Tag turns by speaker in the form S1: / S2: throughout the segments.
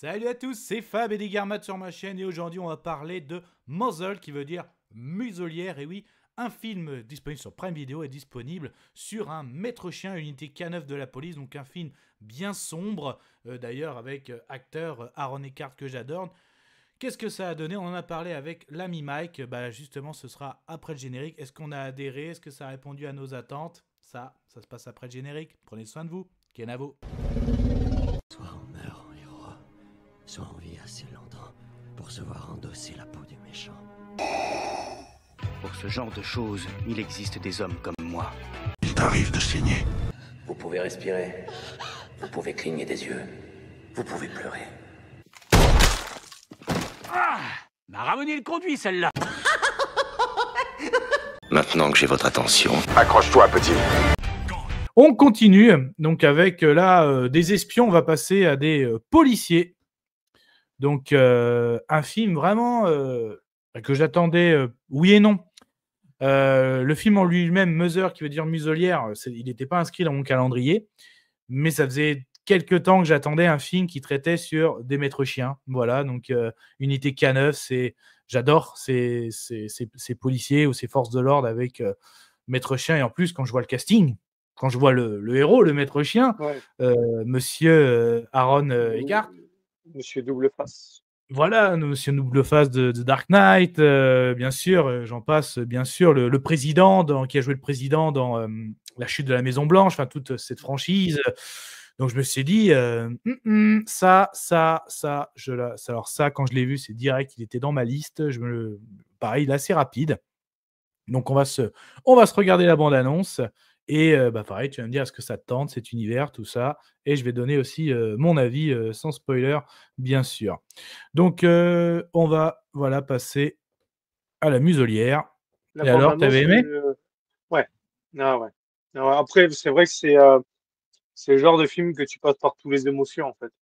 S1: Salut à tous, c'est Fab et des Garmat sur ma chaîne et aujourd'hui on va parler de Muzzle qui veut dire muselière et oui, un film disponible sur Prime Video est disponible sur un maître chien unité K9 de la police donc un film bien sombre euh, d'ailleurs avec euh, acteur euh, Aaron Eckhart que j'adore. Qu'est-ce que ça a donné? On en a parlé avec l'ami Mike, bah justement ce sera après le générique. Est-ce qu'on a adhéré? Est-ce que ça a répondu à nos attentes? Ça, ça se passe après le générique. Prenez soin de vous. Kenavo.
S2: Soit on meurt soit on vit assez longtemps pour se voir endosser la peau du méchant.
S3: Pour ce genre de choses, il existe des hommes comme moi.
S4: Il t'arrive de saigner.
S5: Vous pouvez respirer. Vous pouvez cligner des yeux. Vous pouvez pleurer.
S3: M'a ramené le conduit, celle-là
S4: Maintenant que j'ai votre attention,
S6: Accroche-toi, petit.
S1: On continue donc avec euh, là euh, des espions, on va passer à des euh, policiers. Donc un film vraiment que j'attendais, oui et non. Le film en lui-même, Mother, qui veut dire muselière, il n'était pas inscrit dans mon calendrier, mais ça faisait quelques temps que j'attendais un film qui traitait sur des maîtres chiens. Voilà, donc Unité K9, c'est, j'adore ces, ces, ces- ces policiers ou ces forces de l'ordre avec euh, maître chien. Et en plus, quand je vois le casting, quand je vois le, le héros, le maître chien,
S7: Ouais.
S1: euh, Monsieur euh, Aaron euh, Eckhart,
S7: Monsieur Double Face.
S1: voilà, Monsieur Double Face de, Dark Knight, euh, bien sûr, euh, j'en passe, bien sûr, le, président dans- qui a joué le président dans euh, La chute de la Maison Blanche, enfin toute cette franchise. Donc je me suis dit, ça, ça, ça, je alors ça, quand je l'ai vu, c'est direct, il était dans ma liste. Je me. Pareil, il est assez rapide. Donc on va se, on va se regarder la bande-annonce. Et euh, bah pareil, tu vas me dire est-ce que ça te tente, cet univers, tout ça? Et je vais donner aussi euh, mon avis euh, sans spoiler, bien sûr. Donc on va voilà passer à la muselière.
S7: La
S1: Et alors, t'avais aimé?
S7: euh, Ouais. Ah ouais. Ah ouais. Après, c'est vrai que c'est le genre de film que tu passes par toutes les émotions, en fait.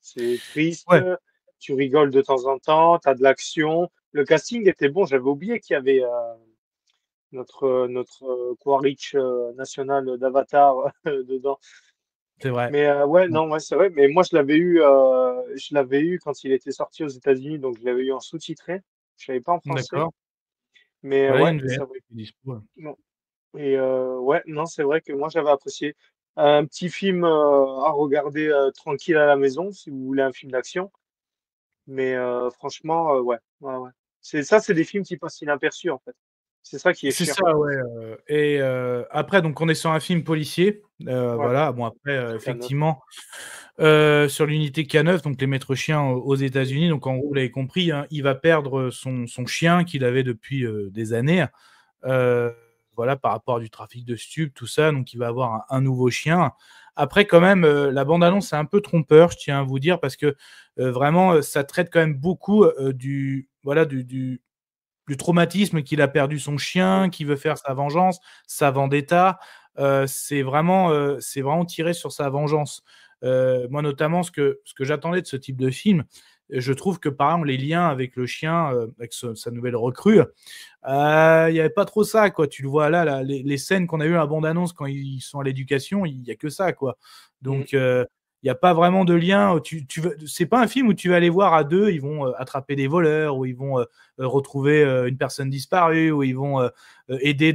S7: C'est triste,
S1: Ouais.
S7: tu rigoles de temps en temps, tu as de l'action. Le casting était bon, j'avais oublié qu'il y avait notre, euh, notre euh, Quaritch euh, national d'Avatar euh, dedans.
S1: C'est vrai.
S7: Mais euh, ouais, non, ouais, c'est vrai. Mais moi, je l'avais eu, euh, je l'avais eu quand il était sorti aux États-Unis, donc je l'avais eu en sous-titré. Je l'avais pas en français.
S1: D'accord.
S7: Mais ouais, c'est vrai. Et euh, ouais, non, c'est vrai que moi j'avais apprécié un petit film euh, à regarder euh, tranquille à la maison si vous voulez un film d'action. Mais euh, franchement, euh, ouais, ouais, ouais. C'est ça, c'est des films qui passent inaperçus en fait. C'est ça qui est
S1: C'est ça, ouais. euh, et euh, après, donc, on est sur un film policier. euh,
S7: Ouais.
S1: Voilà. Bon, après, euh,
S7: K9.
S1: effectivement, sur l'unité K9, donc les maîtres chiens aux États-Unis. Donc, en gros, vous l'avez compris, hein, il va perdre son, son chien qu'il avait depuis des années. voilà, par rapport à du trafic de stupes, tout ça. Donc, il va avoir un, un nouveau chien. Après, quand même, la bande-annonce est un peu trompeur, je tiens à vous dire, parce que vraiment, ça traite quand même beaucoup du, voilà, du, du, du traumatisme qu'il a perdu son chien, qui veut faire sa vengeance, sa vendetta. Euh, c'est vraiment, euh, c'est vraiment tiré sur sa vengeance. Euh, moi, notamment, ce que, ce que j'attendais de ce type de film, je trouve que par exemple, les liens avec le chien, avec ce- sa nouvelle recrue, il n'y avait pas trop ça. Quoi. Tu le vois là, là, les, les scènes qu'on a eues à la bande-annonce quand ils sont à l'éducation, il n'y a que ça. Quoi. Donc, euh, il n'y a pas vraiment de lien. Tu, tu veux- c'est pas un film où tu vas aller voir à deux, ils vont euh, attraper des voleurs, ou ils vont euh, euh, retrouver euh, une personne disparue, ou ils vont euh, euh, aider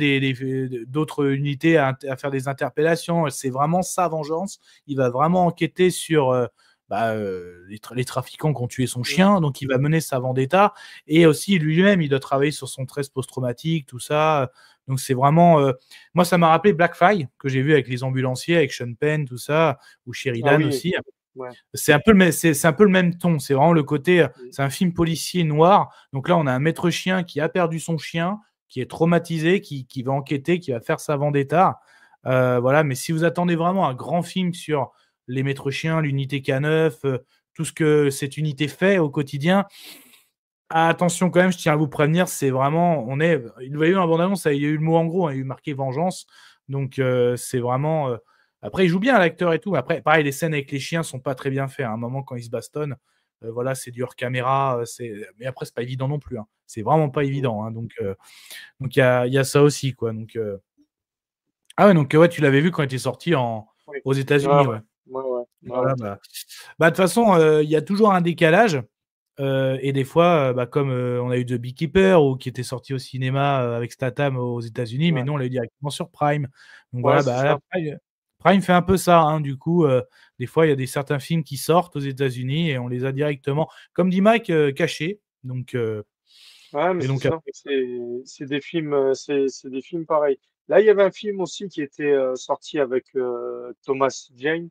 S1: d'autres unités à, faire des interpellations. C'est vraiment sa vengeance. Il va vraiment enquêter sur euh, bah, euh, les, tra- les trafiquants qui ont tué son chien, donc il va mener sa vendetta. Et aussi lui-même, il doit travailler sur son stress post-traumatique, tout ça. Donc c'est vraiment. euh, Moi, ça m'a rappelé Blackfly, que j'ai vu avec les ambulanciers, avec Sean Penn, tout ça, ou Sheridan
S7: Ah oui.
S1: aussi.
S7: Ouais.
S1: C'est un peu le même, c'est, c'est un peu le même ton. C'est vraiment le côté, euh, c'est un film policier noir. Donc là, on a un maître chien qui a perdu son chien, qui est traumatisé, qui, qui va enquêter, qui va faire sa vendetta. Euh, voilà. Mais si vous attendez vraiment un grand film sur les maîtres chiens, l'unité K9, euh, tout ce que cette unité fait au quotidien, attention quand même, je tiens à vous prévenir, c'est vraiment, on est, il y a eu un bande-annonce, il y a eu le mot en gros, hein, il y a eu marqué vengeance. Donc euh, c'est vraiment. euh, Après, il joue bien l'acteur et tout. Après, pareil, les scènes avec les chiens sont pas très bien faites. À un moment, quand ils se bastonnent, euh, voilà, c'est du hors caméra. c'est... Mais après, c'est pas évident non plus. hein. C'est vraiment pas évident. hein. Donc, donc il y a, il y a ça aussi, quoi. Donc, ah ouais, donc ouais, tu l'avais vu quand il était sorti en... Aux États-Unis,
S7: Ouais,
S1: ouais.
S7: ouais. Ouais, ouais.
S1: Voilà, bah bah, de toute façon, heu, il y a toujours un décalage, heu et des fois, heu, bah, comme, on a eu The Beekeeper ou qui était sorti au cinéma, avec Statham aux États-Unis, mais nous on l'a eu directement sur Prime. Donc voilà, bah, là,
S7: ça.
S1: Prime fait un peu ça, hein, du coup, des fois, il y a des certains films qui sortent aux États-Unis et on les a directement, comme dit Mike, cachés. Donc
S7: c'est
S1: donc
S7: ça.
S1: après
S7: C'est c'est des films, c'est c'est des films pareils. Là, il y avait un film aussi qui était, sorti avec, Thomas Jane,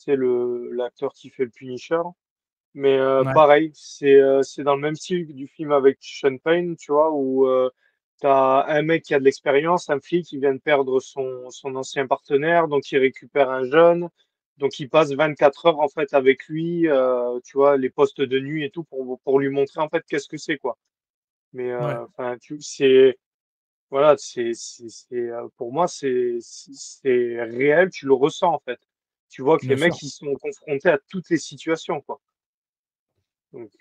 S7: c'est le l'acteur qui fait le Punisher. Mais
S1: Ouais.
S7: pareil, c'est, heu, c'est dans le même style que du film avec Sean Penn, tu vois? Où, heu, tu as un mec qui a de l'expérience, un flic qui vient de perdre son son ancien partenaire, donc il récupère un jeune. Donc il passe 24 heures, en fait, avec lui, heu, tu vois? Les postes de nuit et tout pour pour lui montrer, en fait, qu'est-ce que c'est, quoi. Mais
S1: Ouais.
S7: enfin, tu c'est voilà, c'est pour moi, c'est c'est réel, tu le ressens, en fait. Tu vois que les
S1: sûr.
S7: mecs, ils sont confrontés à toutes les situations, quoi. Donc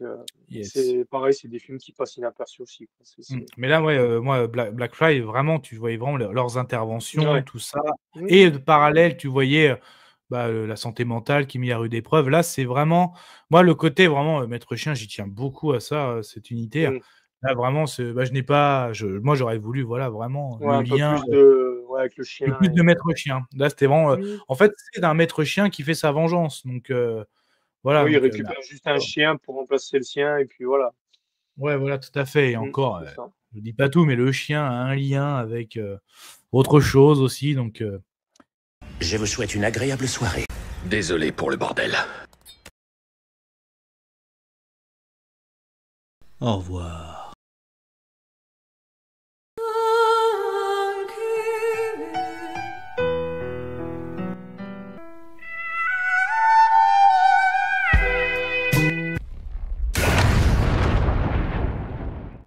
S1: Yes.
S7: c'est pareil, c'est des films qui passent inaperçus aussi, quoi.
S1: Mmh. Mais là, ouais, heu, moi, Bla Black Fly, vraiment, tu voyais vraiment leurs interventions,
S7: Ouais.
S1: tout ça
S7: Mmh
S1: et de parallèle, tu voyais, heu, bah, la santé mentale qui mis à rude épreuve. Là, c'est vraiment moi, le côté vraiment, Maître Chien, j'y tiens beaucoup à ça, cette unité.
S7: Mmh.
S1: Là, vraiment, bah, je n'ai pas je moi, j'aurais voulu, voilà, vraiment
S7: Ouais,
S1: le lien,
S7: plus
S1: heu
S7: de ouais, avec le
S1: le
S7: chien
S1: plus de Maître Chien. Là, c'était vraiment, heu,
S7: Mmh.
S1: en fait, c'est d'un Maître Chien qui fait sa vengeance. Donc heu, voilà,
S7: Oui, il
S1: donc bah
S7: récupère juste un chien pour remplacer le sien et puis voilà.
S1: Ouais, voilà, tout à fait et
S7: Mmh,
S1: encore, je dis pas tout, mais le chien a un lien avec, autre chose aussi, donc
S2: Je vous souhaite une agréable soirée.
S4: Désolé pour le bordel.
S6: Au revoir.